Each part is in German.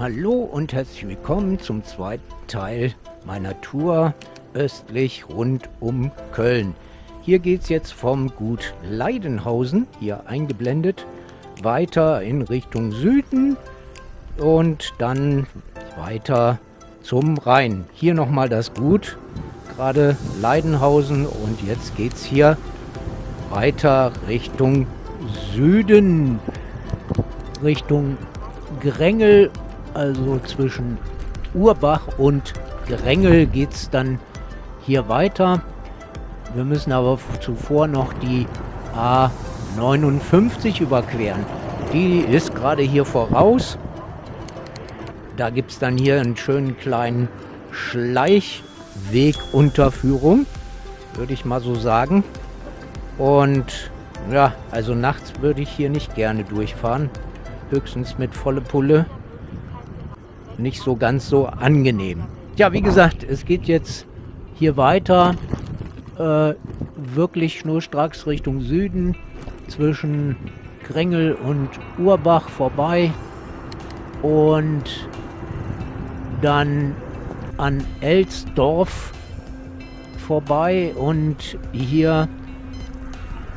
Hallo und herzlich willkommen zum zweiten Teil meiner Tour östlich rund um Köln. Hier geht es jetzt vom Gut Leidenhausen, hier eingeblendet, weiter in Richtung Süden und dann weiter zum Rhein. Hier nochmal das Gut, gerade Leidenhausen und jetzt geht es hier weiter Richtung Süden, Richtung Grengel, also zwischen Urbach und Grengel geht es dann hier weiter. Wir müssen aber zuvor noch die A59 überqueren. Die ist gerade hier voraus. Da gibt es dann hier einen schönen kleinen Schleichwegunterführung, würde ich mal so sagen. Und ja, also nachts würde ich hier nicht gerne durchfahren. Höchstens mit volle Pulle. Nicht so ganz so angenehm. Ja, wie gesagt, es geht jetzt hier weiter. Äh, wirklich schnurstracks Richtung Süden. Zwischen Grengel und Urbach vorbei. Und dann an Elsdorf vorbei. Und hier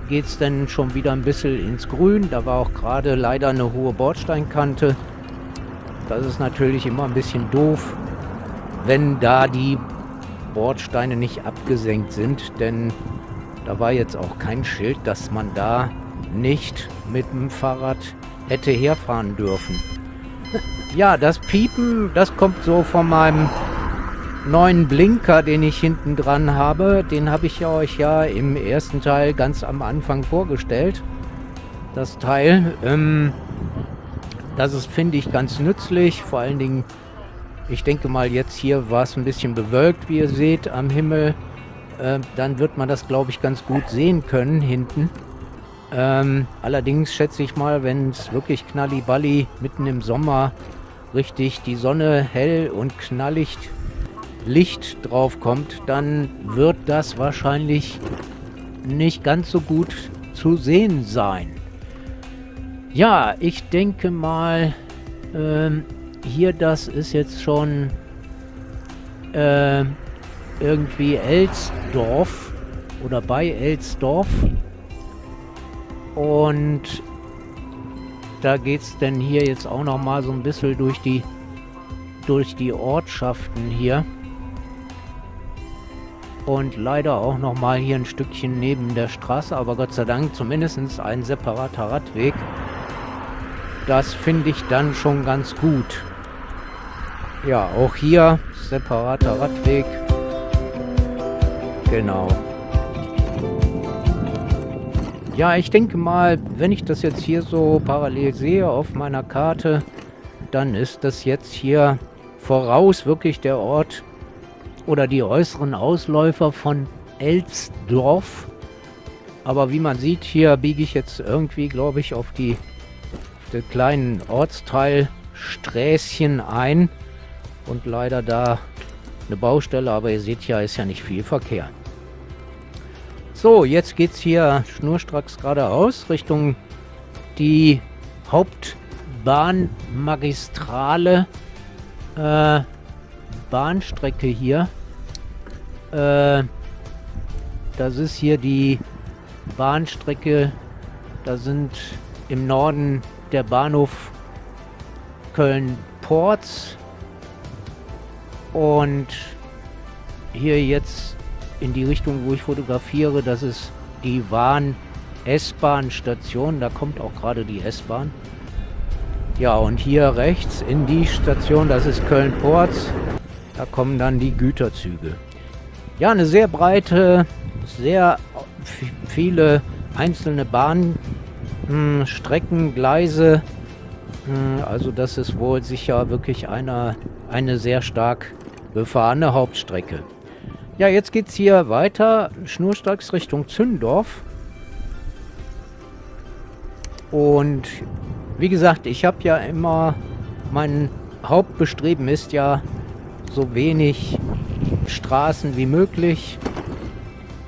geht es dann schon wieder ein bisschen ins Grün. Da war auch gerade leider eine hohe Bordsteinkante. Das ist natürlich immer ein bisschen doof, wenn da die Bordsteine nicht abgesenkt sind, denn da war jetzt auch kein Schild, dass man da nicht mit dem Fahrrad hätte herfahren dürfen. Ja, das Piepen, das kommt so von meinem neuen Blinker, den ich hinten dran habe, den habe ich euch ja im ersten Teil ganz am Anfang vorgestellt. Das Teil, ähm, das ist, finde ich, ganz nützlich. Vor allen Dingen, ich denke mal, jetzt hier war es ein bisschen bewölkt, wie ihr seht, am Himmel. Äh, dann wird man das, glaube ich, ganz gut sehen können hinten. Ähm, allerdings schätze ich mal, wenn es wirklich knalliballi mitten im Sommer richtig die Sonne hell und knallig Licht drauf kommt, dann wird das wahrscheinlich nicht ganz so gut zu sehen sein. Ja, ich denke mal, ähm, hier das ist jetzt schon äh, irgendwie Elsdorf oder bei Elsdorf. Und da geht es denn hier jetzt auch noch mal so ein bisschen durch die durch die Ortschaften hier und leider auch noch mal hier ein Stückchen neben der Straße, aber Gott sei Dank zumindest ein separater Radweg. Das finde ich dann schon ganz gut. Ja, auch hier separater Radweg. Genau. Ja, ich denke mal, wenn ich das jetzt hier so parallel sehe auf meiner Karte, dann ist das jetzt hier voraus wirklich der Ort, oder die äußeren Ausläufer von Elsdorf. Aber wie man sieht, hier biege ich jetzt irgendwie, glaube ich, auf die den kleinen Ortsteil Sträßchen ein. Und leider da eine Baustelle, aber ihr seht ja, ist ja nicht viel Verkehr. So, jetzt geht es hier schnurstracks geradeaus Richtung die Hauptbahnmagistrale. Äh, Bahnstrecke hier. Äh, das ist hier die Bahnstrecke. Da sind im Norden der Bahnhof Köln-Porz. Und hier jetzt in die Richtung, wo ich fotografiere, das ist die Wahn S-Bahn-Station. Da kommt auch gerade die S-Bahn. Ja, und hier rechts in die Station, das ist Köln-Porz. Da kommen dann die Güterzüge. Ja, eine sehr breite, sehr viele einzelne Bahnstrecken, hm, Gleise. Hm, also das ist wohl sicher wirklich eine, eine sehr stark befahrene Hauptstrecke. Ja, jetzt geht es hier weiter, schnurstracks Richtung Zündorf. Und wie gesagt, ich habe ja immer, mein Hauptbestreben ist ja, so wenig Straßen wie möglich.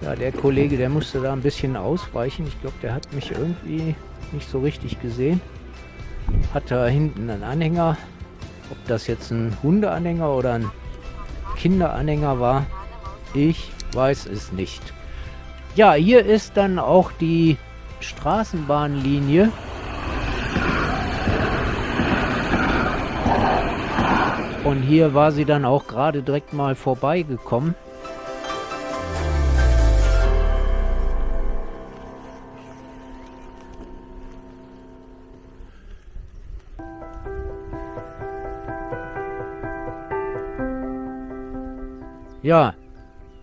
Ja, der Kollege, der musste da ein bisschen ausweichen. Ich glaube, der hat mich irgendwie nicht so richtig gesehen. Hat da hinten einen Anhänger Ob das jetzt ein Hundeanhänger oder ein Kinderanhänger war, ich weiß es nicht. Ja, hier ist dann auch die Straßenbahnlinie. Und hier war sie dann auch gerade direkt mal vorbeigekommen. Ja,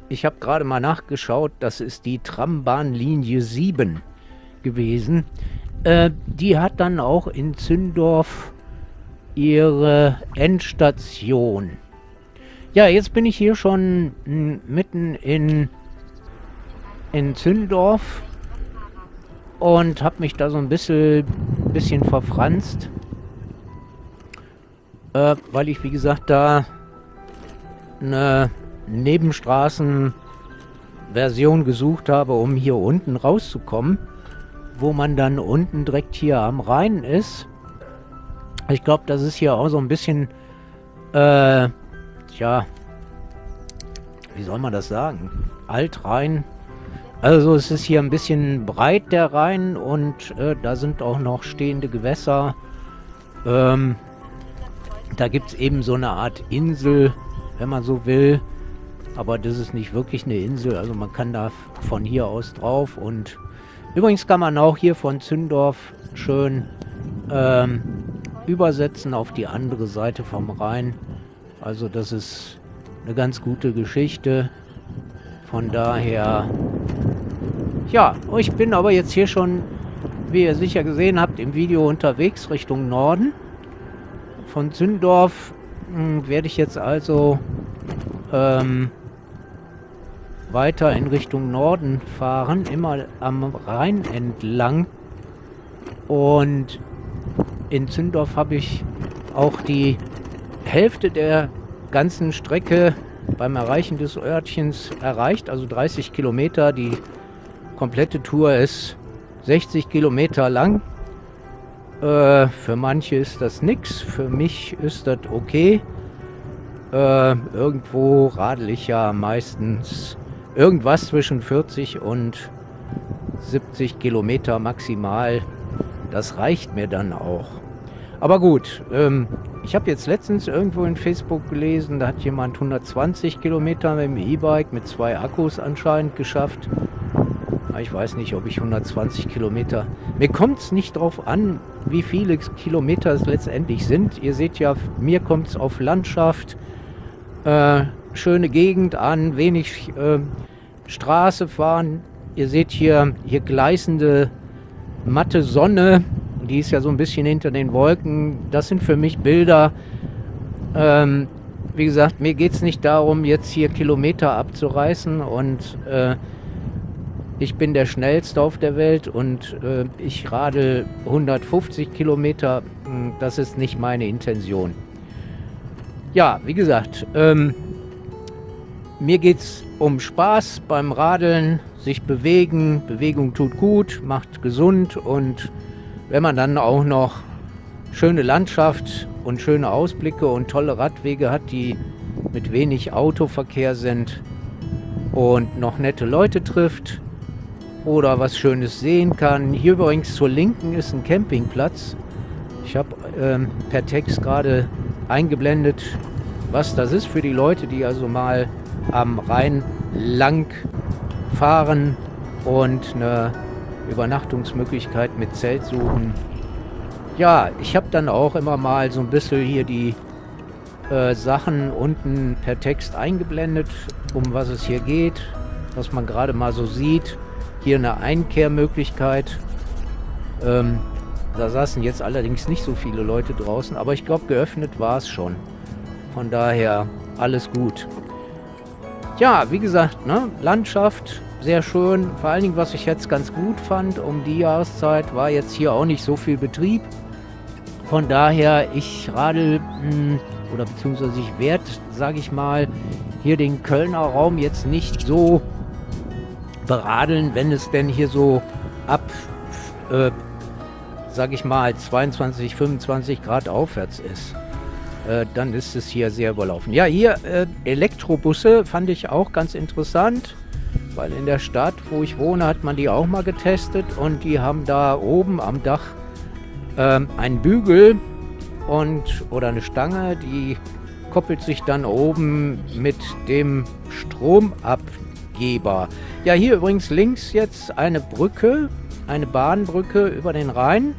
ich habe gerade mal nachgeschaut, das ist die Trambahnlinie 7 gewesen. Äh, die hat dann auch in Zündorf ihre Endstation. Ja, jetzt bin ich hier schon mitten in, in Zündorf und habe mich da so ein bisschen, bisschen verfranst, äh, weil ich, wie gesagt, da eine Nebenstraßenversion gesucht habe, um hier unten rauszukommen, wo man dann unten direkt hier am Rhein ist. Ich glaube, das ist hier auch so ein bisschen, äh, tja, wie soll man das sagen? Altrhein. Also es ist hier ein bisschen breit der Rhein und äh, da sind auch noch stehende Gewässer. Ähm, da gibt es eben so eine Art Insel, wenn man so will. Aber das ist nicht wirklich eine Insel. Also man kann da von hier aus drauf. Und übrigens kann man auch hier von Zündorf schön ähm, übersetzen auf die andere Seite vom Rhein. Also das ist eine ganz gute Geschichte. Von daher, ja, ich bin aber jetzt hier schon, wie ihr sicher gesehen habt, im Video unterwegs Richtung Norden. Von Zündorf hm, werde ich jetzt also ähm, weiter in Richtung Norden fahren, immer am Rhein entlang. Und in Zündorf habe ich auch die Hälfte der ganzen Strecke beim Erreichen des Örtchens erreicht, also 30 Kilometer. Die komplette Tour ist 60 Kilometer lang. Äh, für manche ist das nichts, für mich ist das okay. Äh, irgendwo radel ich ja meistens irgendwas zwischen 40 und 70 Kilometer maximal. Das reicht mir dann auch. Aber gut, ähm, ich habe jetzt letztens irgendwo in Facebook gelesen, da hat jemand 120 Kilometer mit dem E-Bike mit zwei Akkus anscheinend geschafft. Ich weiß nicht, ob ich 120 Kilometer. Mir kommt es nicht drauf an, wie viele Kilometer es letztendlich sind. Ihr seht ja, mir kommt es auf Landschaft, äh, schöne Gegend an, wenig äh, Straße fahren. Ihr seht hier, hier gleißende matte Sonne. Die ist ja so ein bisschen hinter den Wolken. Das sind für mich Bilder. Ähm, wie gesagt, mir geht es nicht darum, jetzt hier Kilometer abzureißen und äh, ich bin der schnellste auf der Welt und äh, ich radel 150 Kilometer. Hm, das ist nicht meine Intention. Ja, wie gesagt, ähm, mir geht es um Spaß beim Radeln, sich bewegen. Bewegung tut gut, macht gesund und wenn man dann auch noch schöne Landschaft und schöne Ausblicke und tolle Radwege hat, die mit wenig Autoverkehr sind und noch nette Leute trifft oder was Schönes sehen kann. Hier übrigens zur Linken ist ein Campingplatz. Ich habe ähm, per Text gerade eingeblendet, was das ist für die Leute, die also mal am Rhein lang fahren und eine Übernachtungsmöglichkeit mit Zelt suchen. Ja, ich habe dann auch immer mal so ein bisschen hier die äh, Sachen unten per Text eingeblendet, um was es hier geht, was man gerade mal so sieht. Hier eine Einkehrmöglichkeit. Ähm, da saßen jetzt allerdings nicht so viele Leute draußen, aber ich glaube, geöffnet war es schon. Von daher alles gut. Ja, wie gesagt, ne, Landschaft sehr schön. Vor allen Dingen, was ich jetzt ganz gut fand, um die Jahreszeit war jetzt hier auch nicht so viel Betrieb. Von daher, ich radel hm, oder beziehungsweise ich werde, sage ich mal, hier den Kölner Raum jetzt nicht so beradeln, wenn es denn hier so ab äh, sage ich mal, 22, 25 Grad aufwärts ist. Äh, dann ist es hier sehr überlaufen. Ja, hier äh, Elektrobusse fand ich auch ganz interessant, weil in der Stadt, wo ich wohne, hat man die auch mal getestet und die haben da oben am Dach ähm, einen Bügel und oder eine Stange, die koppelt sich dann oben mit dem Stromabgeber. Ja, hier übrigens links jetzt eine Brücke, eine Bahnbrücke über den Rhein.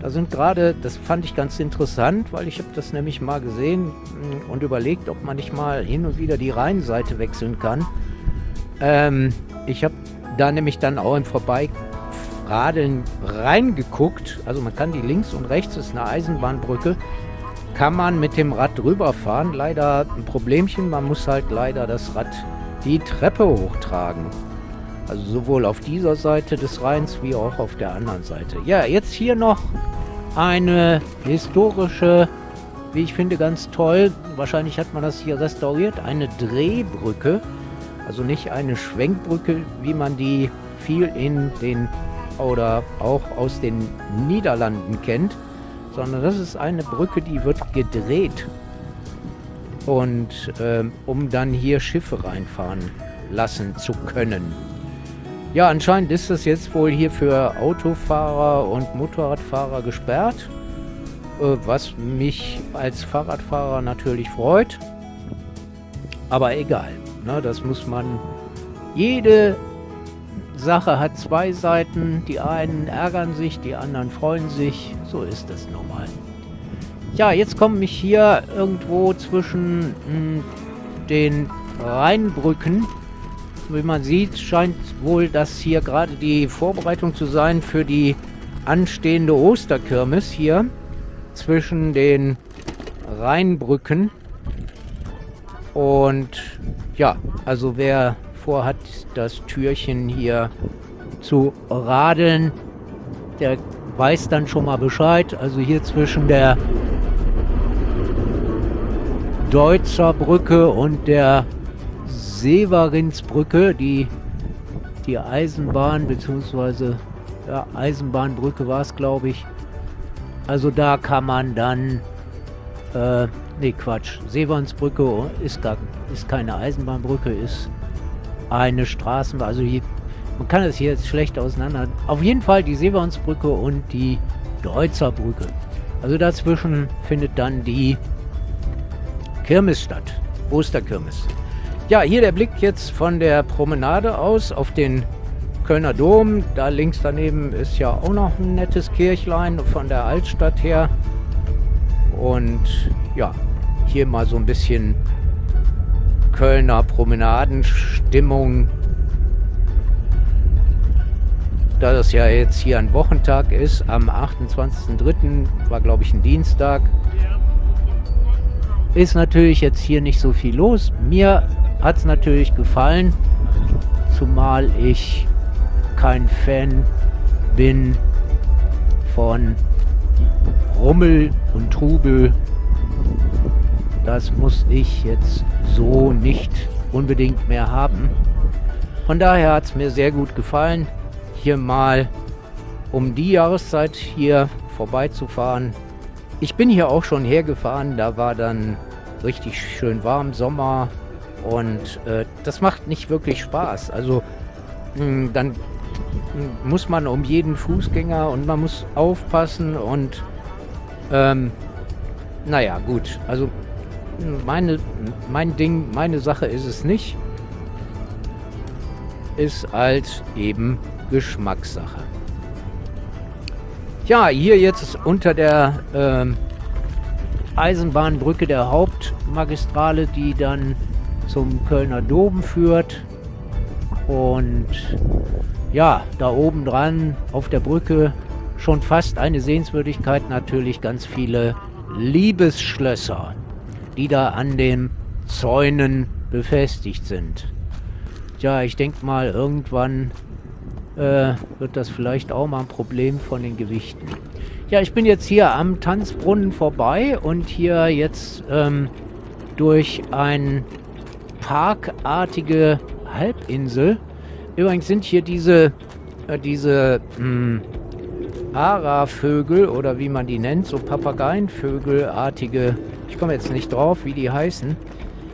Da sind gerade, das fand ich ganz interessant, weil ich habe das nämlich mal gesehen mm, und überlegt, ob man nicht mal hin und wieder die Rheinseite wechseln kann. Ähm, ich habe da nämlich dann auch im Vorbeiradeln reingeguckt. Also man kann die links und rechts ist eine Eisenbahnbrücke. Kann man mit dem Rad drüber fahren. Leider ein Problemchen, man muss halt leider das Rad die Treppe hochtragen. Also sowohl auf dieser Seite des Rheins wie auch auf der anderen Seite. Ja, jetzt hier noch eine historische, wie ich finde, ganz toll. Wahrscheinlich hat man das hier restauriert. Eine Drehbrücke. Also nicht eine Schwenkbrücke, wie man die viel in den oder auch aus den Niederlanden kennt, sondern das ist eine Brücke, die wird gedreht. Und ähm, um dann hier Schiffe reinfahren lassen zu können. Ja, anscheinend ist das jetzt wohl hier für Autofahrer und Motorradfahrer gesperrt. Äh, was mich als Fahrradfahrer natürlich freut. Aber egal. Ne, das muss man. Jede Sache hat zwei Seiten. Die einen ärgern sich, die anderen freuen sich. So ist es normal. Ja, jetzt komme ich hier irgendwo zwischen mh, hm, den Rheinbrücken wie man sieht, scheint wohl das hier gerade die Vorbereitung zu sein für die anstehende Osterkirmes hier zwischen den Rheinbrücken. Und ja, also wer vorhat, das Türchen hier zu radeln, der weiß dann schon mal Bescheid. Also hier zwischen der Deutzer Brücke und der Severinsbrücke, die, die Eisenbahn, beziehungsweise ja, Eisenbahnbrücke war es, glaube ich. Also da kann man dann, äh, nee, Quatsch, Severinsbrücke ist, gar, ist keine Eisenbahnbrücke, ist eine Straßenbahn. Also hier, man kann es hier jetzt schlecht auseinander. Auf jeden Fall die Severinsbrücke und die Deutzer Brücke. Also dazwischen findet dann die Kirmes statt. Osterkirmes. Ja, hier der Blick jetzt von der Promenade aus auf den Kölner Dom. Da links daneben ist ja auch noch ein nettes Kirchlein von der Altstadt her. Und ja, hier mal so ein bisschen Kölner Promenadenstimmung. Da das ja jetzt hier ein Wochentag ist, am 28.03. war glaube ich ein Dienstag, ist natürlich jetzt hier nicht so viel los. Mir hat es natürlich gefallen, zumal ich kein Fan bin von Rummel und Trubel. Das muss ich jetzt so nicht unbedingt mehr haben. Von daher hat es mir sehr gut gefallen, hier mal um die Jahreszeit hier vorbeizufahren. Ich bin hier auch schon hergefahren, da war dann richtig schön warm, Sommer, und äh, das macht nicht wirklich Spaß. Also mh, hm, dann muss man um jeden Fußgänger und man muss aufpassen und ähm, naja, gut. Also meine, mein Ding, meine Sache ist es nicht. Ist halt eben Geschmackssache. Ja, hier jetzt unter der ähm, Eisenbahnbrücke der Hauptmagistrale, die dann zum Kölner Dom führt. Und ja, da oben dran auf der Brücke schon fast eine Sehenswürdigkeit natürlich ganz viele Liebesschlösser, die da an den Zäunen befestigt sind. Tja, ich denke mal, irgendwann äh, wird das vielleicht auch mal ein Problem von den Gewichten. Ja, ich bin jetzt hier am Tanzbrunnen vorbei und hier jetzt ähm, durch ein parkartige Halbinsel. Übrigens sind hier diese, äh, diese hm, Ara-Vögel oder wie man die nennt, so Papageienvögelartige Ich komme jetzt nicht drauf, wie die heißen.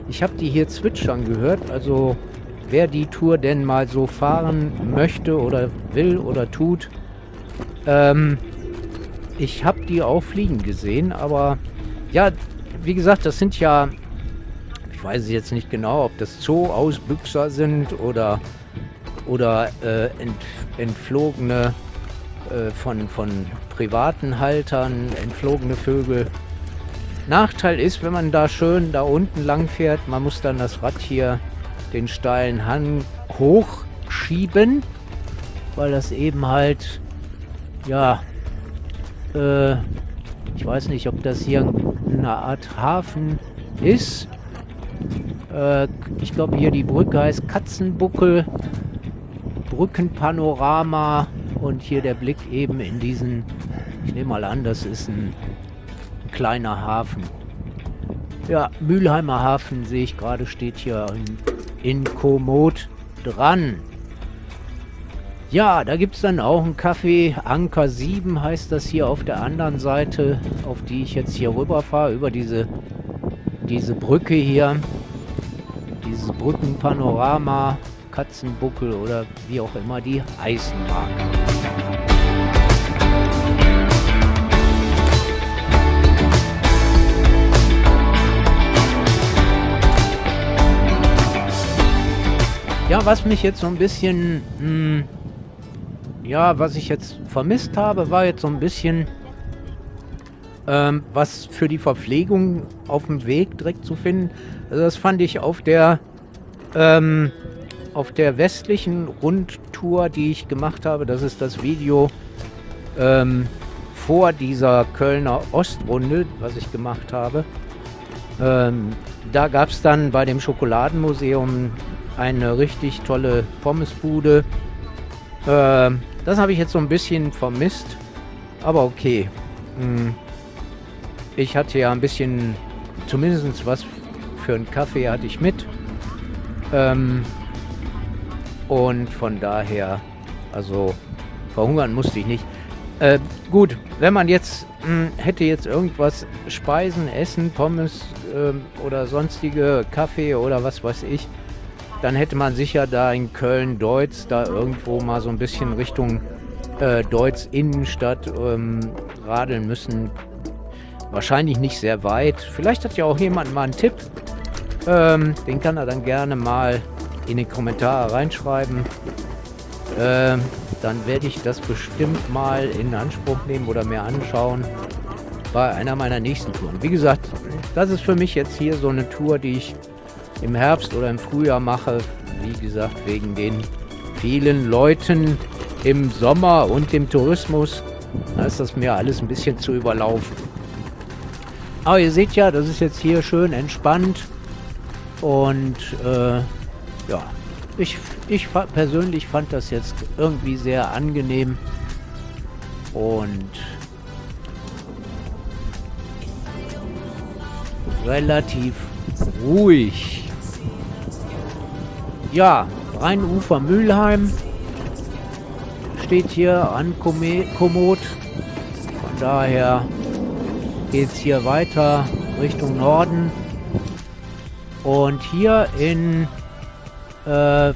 Ich habe die hier zwitschern gehört. Also wer die Tour denn mal so fahren möchte oder will oder tut. Ähm, ich habe die auch fliegen gesehen, aber ja, wie gesagt, das sind ja, ich weiß jetzt nicht genau, ob das Zoo-Ausbüchser sind oder, oder äh, ent, entflogene äh, von, von privaten Haltern, entflogene Vögel. Nachteil ist, wenn man da schön da unten lang fährt, man muss dann das Rad hier den steilen Hang hochschieben, weil das eben halt, ja, äh, ich weiß nicht, ob das hier eine Art Hafen ist. Äh, ich glaube hier die Brücke heißt Katzenbuckel, Brückenpanorama und hier der Blick eben in diesen, ich nehme mal an, das ist ein, ein kleiner Hafen. Ja, Mülheimer Hafen sehe ich gerade, steht hier in, in Komoot dran. Ja, da gibt es dann auch einen Kaffee. Anker 7 heißt das hier auf der anderen Seite, auf die ich jetzt hier rüberfahre, über diese, diese Brücke hier. Dieses Brückenpanorama, Katzenbuckel oder wie auch immer die heißen mag. Ja, was mich jetzt so ein bisschen mh, hm, ja, was ich jetzt vermisst habe, war jetzt so ein bisschen ähm, was für die Verpflegung auf dem Weg direkt zu finden. Also das fand ich auf der ähm, auf der westlichen Rundtour, die ich gemacht habe. Das ist das Video ähm, vor dieser Kölner Ostrunde, was ich gemacht habe. Ähm, da gab es dann bei dem Schokoladenmuseum eine richtig tolle Pommesbude. Ähm, das habe ich jetzt so ein bisschen vermisst. Aber okay. Hm. Ich hatte ja ein bisschen, zumindest was für einen Kaffee hatte ich mit. Ähm, und von daher, also verhungern musste ich nicht. Äh, gut, wenn man jetzt mh, hm, hätte jetzt irgendwas Speisen, Essen, Pommes äh, oder sonstige Kaffee oder was weiß ich, dann hätte man sicher da in Köln-Deutz da irgendwo mal so ein bisschen Richtung äh, Deutz Innenstadt ähm, radeln müssen. Wahrscheinlich nicht sehr weit. Vielleicht hat ja auch jemand mal einen Tipp. Ähm, den kann er dann gerne mal in die Kommentare reinschreiben. Ähm, dann werde ich das bestimmt mal in Anspruch nehmen oder mir anschauen bei einer meiner nächsten Touren. Wie gesagt, das ist für mich jetzt hier so eine Tour, die ich im Herbst oder im Frühjahr mache. Wie gesagt, wegen den vielen Leuten im Sommer und dem Tourismus. Da ist das mir alles ein bisschen zu überlaufen. Aber ihr seht ja, das ist jetzt hier schön entspannt. Und äh, ja, ich, ich persönlich fand das jetzt irgendwie sehr angenehm. Und relativ ruhig. Ja, Rheinufer Mülheim steht hier an Komoot. Von daher geht es hier weiter Richtung Norden. Und hier in äh,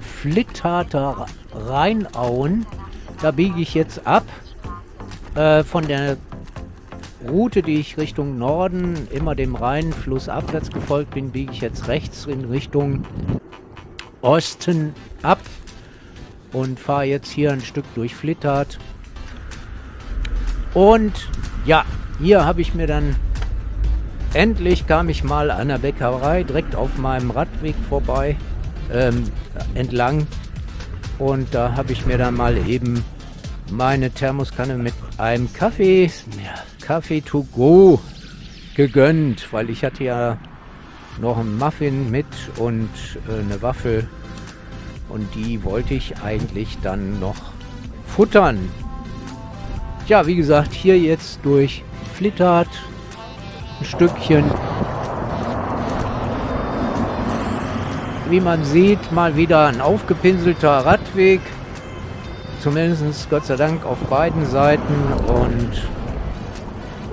Flitterter Rheinauen, da biege ich jetzt ab äh, von der Route, die ich Richtung Norden, immer dem Rheinfluss abwärts gefolgt bin, biege ich jetzt rechts in Richtung Osten ab und fahre jetzt hier ein Stück durch Flittert. Und ja, hier habe ich mir dann endlich kam ich mal an der Bäckerei direkt auf meinem Radweg vorbei ähm, entlang und da habe ich mir dann mal eben meine Thermoskanne mit einem Kaffee, Kaffee to go gegönnt, weil ich hatte ja noch einen Muffin mit und äh, eine Waffel und die wollte ich eigentlich dann noch futtern. Ja, wie gesagt, hier jetzt durch Flittert ein Stückchen. Wie man sieht, mal wieder ein aufgepinselter Radweg. Zumindest Gott sei Dank auf beiden Seiten. Und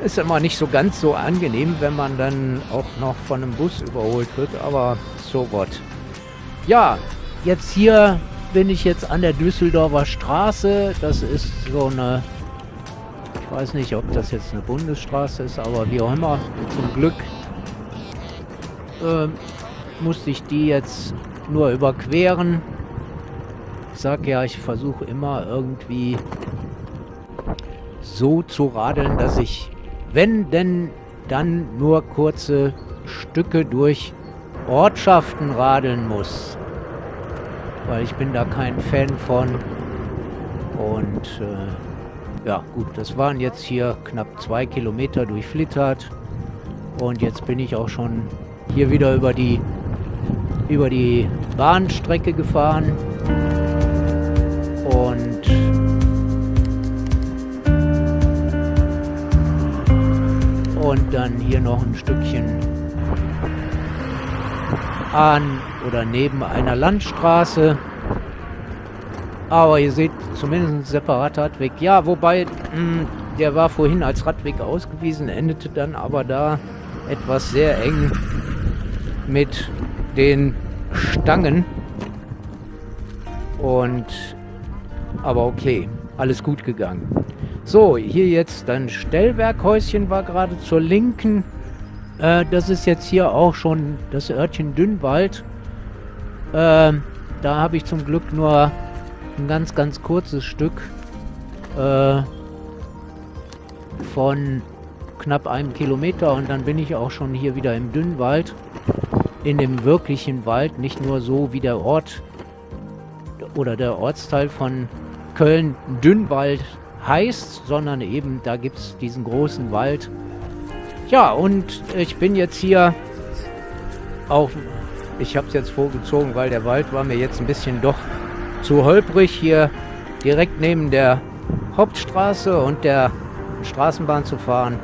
ist immer nicht so ganz so angenehm, wenn man dann auch noch von einem Bus überholt wird, aber so what. Ja, jetzt hier bin ich jetzt an der Düsseldorfer Straße. Das ist so eine, weiß nicht, ob das jetzt eine Bundesstraße ist, aber wie auch immer, zum Glück äh, musste ich die jetzt nur überqueren. Ich sag ja, ich versuche immer irgendwie so zu radeln, dass ich, wenn denn dann nur kurze Stücke durch Ortschaften radeln muss. Weil ich bin da kein Fan von. Und äh, ja gut, das waren jetzt hier knapp zwei Kilometer durchflittert. Und jetzt bin ich auch schon hier wieder über die über die Bahnstrecke gefahren. Und und dann hier noch ein Stückchen an oder neben einer Landstraße. Aber ihr seht zumindest ein separater Radweg. Ja, wobei, mh, hm, der war vorhin als Radweg ausgewiesen, endete dann aber da etwas sehr eng mit den Stangen. Und aber okay, alles gut gegangen. So, hier jetzt dann Stellwerkhäuschen war gerade zur Linken. Äh, das ist jetzt hier auch schon das Örtchen Dünnwald. Äh, da habe ich zum Glück nur ein ganz, ganz kurzes Stück äh, von knapp einem Kilometer und dann bin ich auch schon hier wieder im Dünnwald in dem wirklichen Wald, nicht nur so wie der Ort oder der Ortsteil von Köln Dünnwald heißt, sondern eben da gibt es diesen großen Wald. Ja, und ich bin jetzt hier auch, ich habe es jetzt vorgezogen, weil der Wald war mir jetzt ein bisschen doch zu holprig, hier direkt neben der Hauptstraße und der Straßenbahn zu fahren.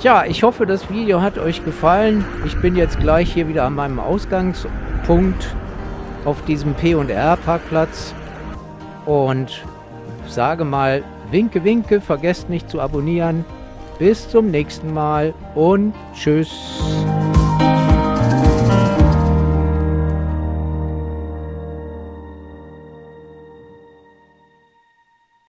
Ja, ich hoffe, das Video hat euch gefallen. Ich bin jetzt gleich hier wieder an meinem Ausgangspunkt auf diesem P&R-Parkplatz und sage mal Winke, Winke, vergesst nicht zu abonnieren. Bis zum nächsten Mal und tschüss.